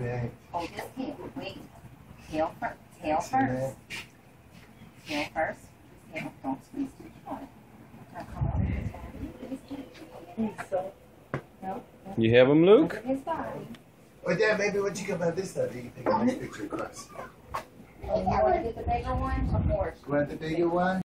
Right. Hold his tail. Wait. Tail first. Tail first. Tail first. Tail. Don't squeeze too hard. So. come. No. You have him, Luke? Oh, his body. Well, Dad, maybe once you come out this side, you can take a nice picture across. Oh, you want to get the bigger one or more? Want the bigger one?